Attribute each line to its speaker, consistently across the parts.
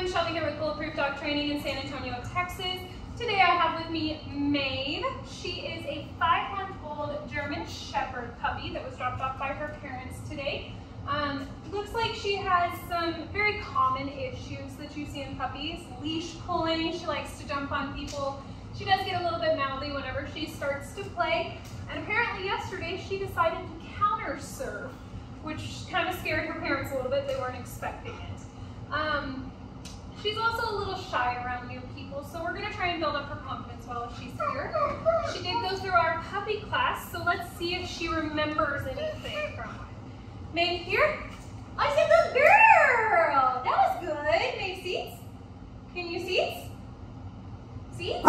Speaker 1: I'm Shelby here with Bulletproof Dog Training in San Antonio, Texas. Today I have with me Maeve. She is a five-month-old German Shepherd puppy that was dropped off by her parents today. Um, looks like she has some very common issues that you see in puppies. Leash pulling, she likes to jump on people. She does get a little bit mouthy whenever she starts to play. And apparently yesterday she decided to counter surf, which kind of scared her parents a little bit. They weren't expecting it. Um, she's also a little shy around new people, so we're gonna try and build up her confidence while she's here. She did go through our puppy class, so let's see if she remembers anything from it. Maeve here? I said good girl! That was good. Maeve seats? Can you seats? Seats?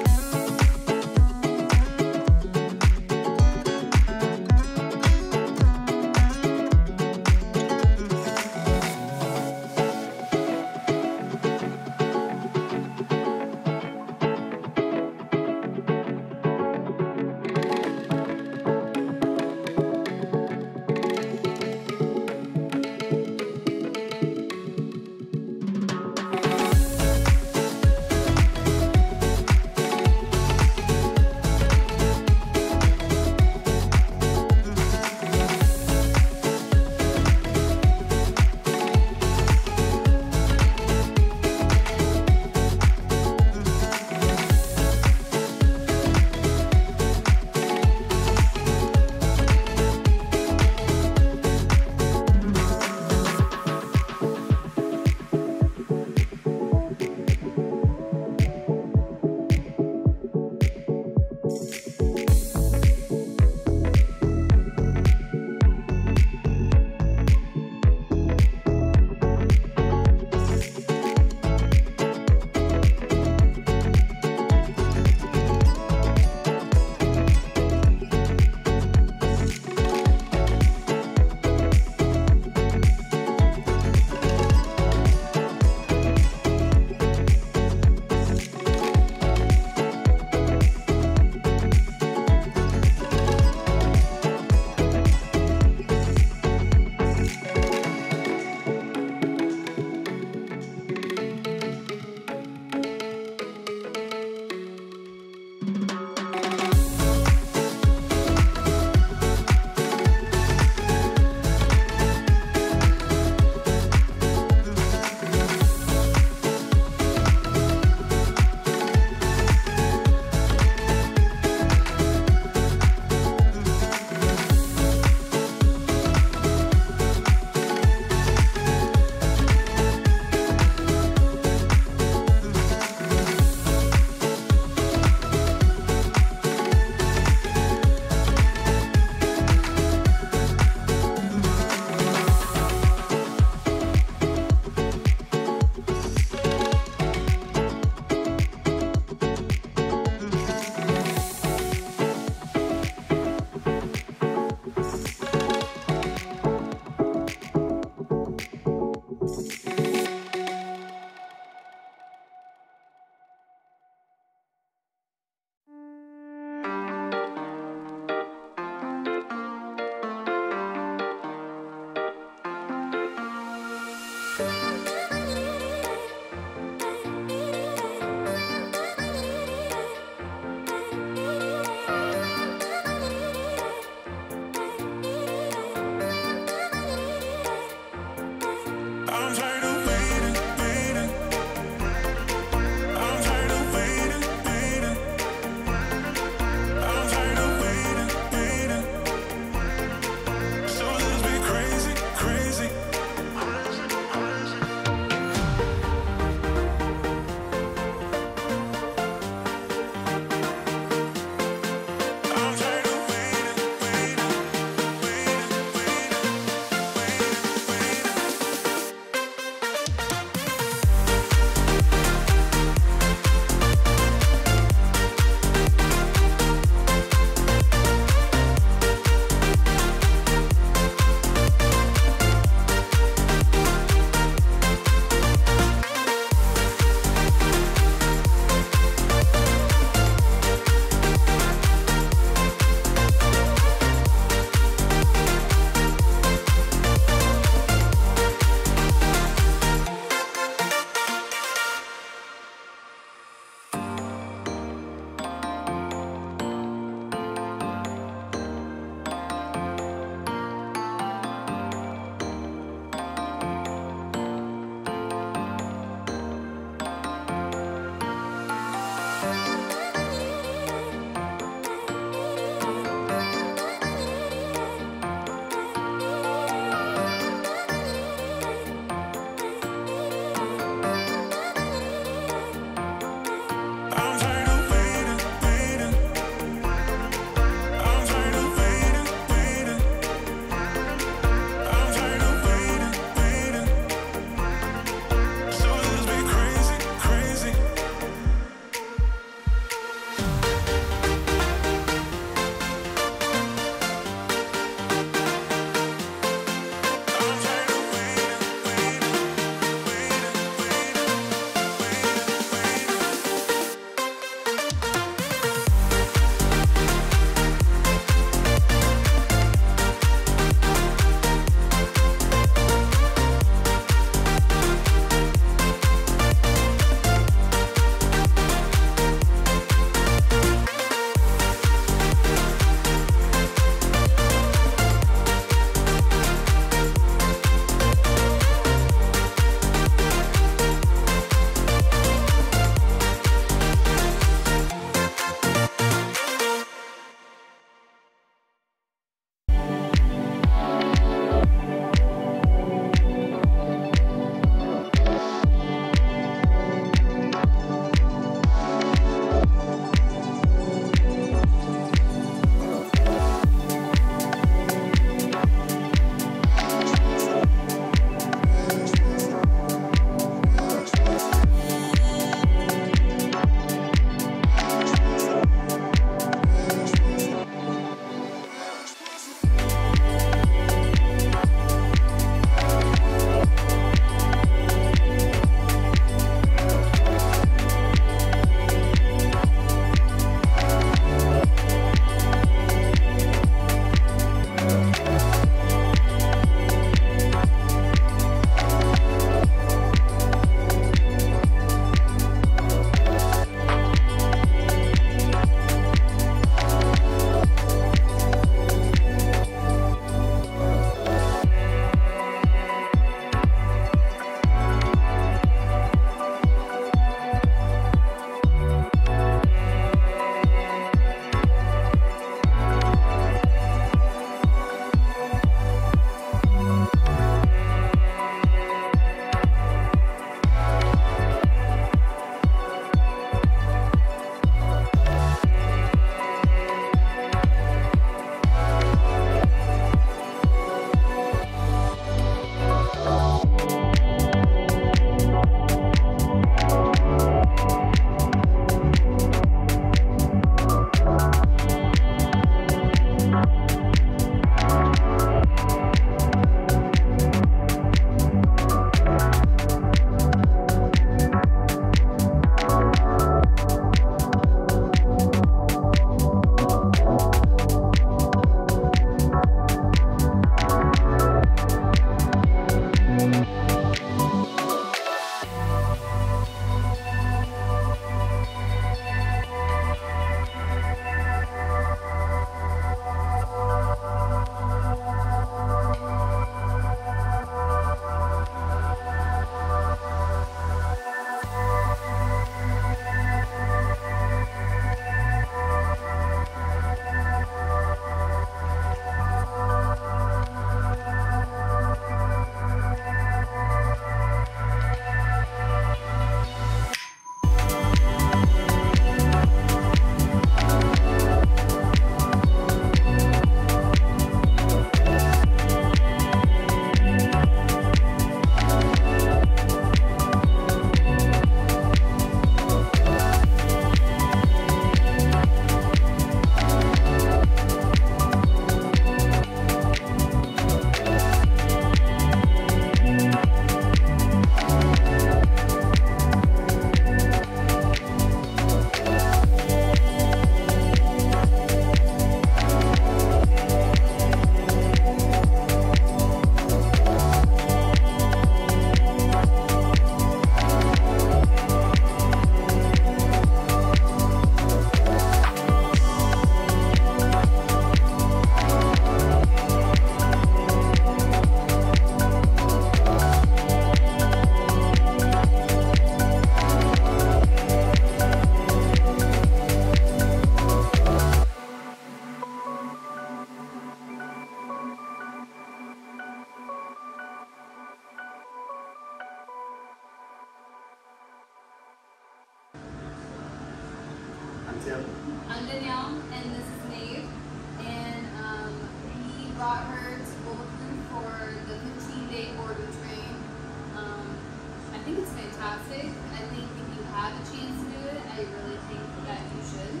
Speaker 2: Fantastic. I think if you have a chance to do it, I really think that you should.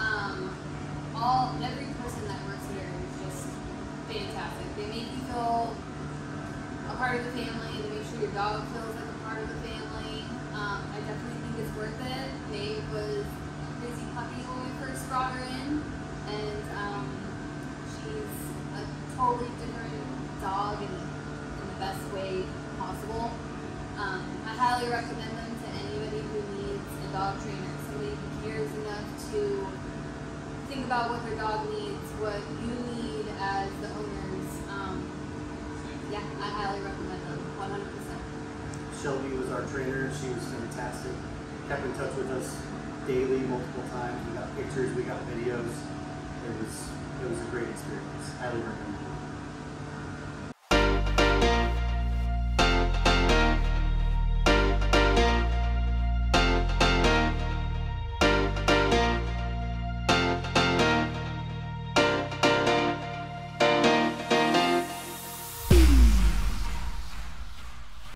Speaker 2: Um, all every person that works here is just fantastic. They make you feel a part of the family. They make sure your dog feels like a part of the family. Um, I definitely think it's worth it. Maeve was a busy puppy when we first brought her in, and um, she's a totally different dog in, in the best way possible. Um, I highly recommend them to anybody who needs a dog trainer, somebody who cares enough to think about what their dog needs, what you need as the owners. Um, yeah, I highly recommend them, 100%.
Speaker 3: Shelby was our trainer. She was fantastic. Kept in touch with us daily, multiple times. We got pictures, we got videos. It was it was a great experience. Highly recommend.